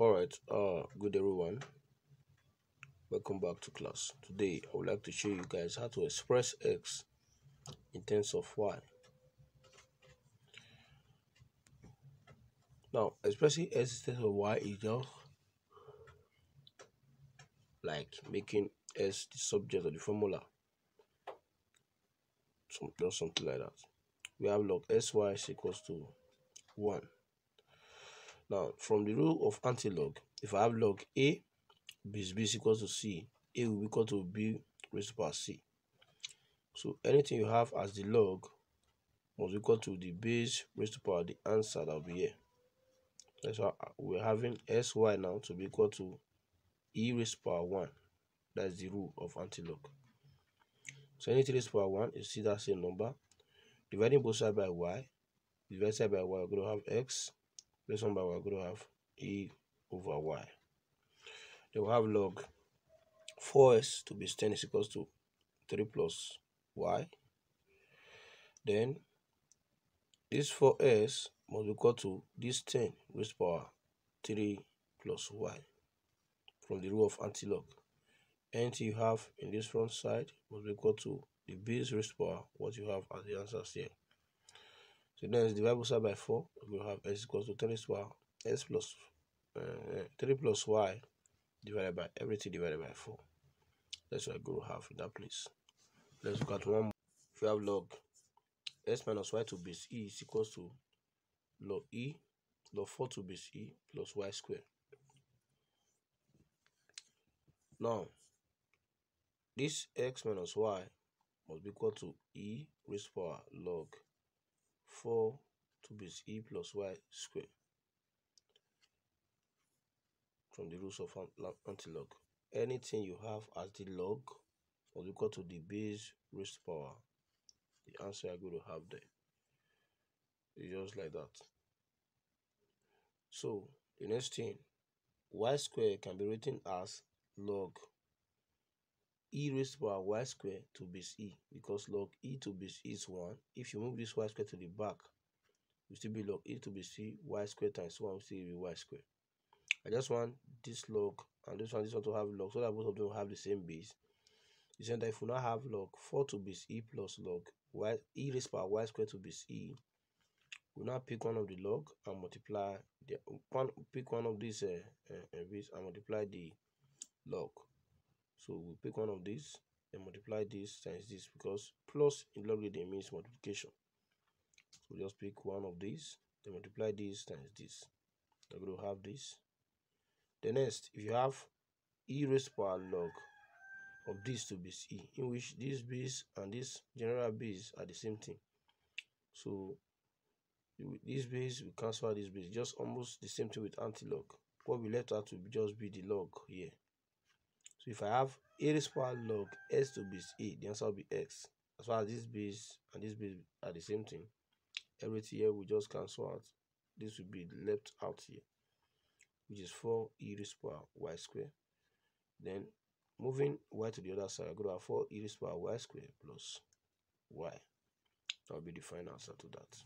Alright, uh, good everyone. Welcome back to class. Today, I would like to show you guys how to express x in terms of y. Now, expressing x in terms of y is just like making x the subject of the formula. Some, just something like that. We have log xy is equals to 1. Now, from the rule of antilog, if I have log a, b is b is equal to c, a will be equal to b raised to power c. So anything you have as the log must be equal to the base raised to power the answer that will be here. That's why uh, we're having xy now to be equal to e raised to power 1. That's the rule of antilog. So anything raised to power 1 is still that same number. Dividing both sides by y, divided by y, we're going to have x this by we're going to have e over y. Then we'll have log 4x to be 10 is equals to 3 plus y. Then this 4x must be equal to this 10 raised power 3 plus y from the rule of antilog. Anything you have in this front side must be equal to the base raised power what you have as the answers here. So then it's divide both side by 4. We have x equals to 3 power s plus uh, 3 plus y divided by everything divided by 4. That's what I go have in that place. Let's look at one. If you have log x minus y to base e is equals to log e log 4 to base e plus y squared. Now, this x minus y must be equal to e raised power log 4 to base e plus y square from the rules of antilog. Anything you have as the log or equal to the base raised power, the answer you're going to have there is just like that. So the next thing, y square can be written as log e raised to power y square to base e because log e to base e is 1. If you move this y square to the back, it will still be log e to base e y square times 1 will still be y square. I just want this log and this one, this one to have log so that both of them have the same base. You said that if we now have log 4 to base e plus log y e raised to power y square to base e, we now pick one of the log and multiply the one pick one of these uh, uh, base and multiply the log. So we pick one of these and multiply this times this because plus in logarithm means multiplication. So just pick one of these, then multiply this times this. We're going to have this. The next, if you have e raised power log of this to base e, in which this base and this general base are the same thing. So this base we cancel this base, just almost the same thing with antilog. What we left out to just be the log here. If I have a raised power log s to base a, the answer will be x. As far as this base and this base are the same thing, everything here will just cancel out. This will be left out here, which is 4 e raised power y square. Then moving y to the other side, I go to have 4 e raised power y square plus y. That will be the final answer to that.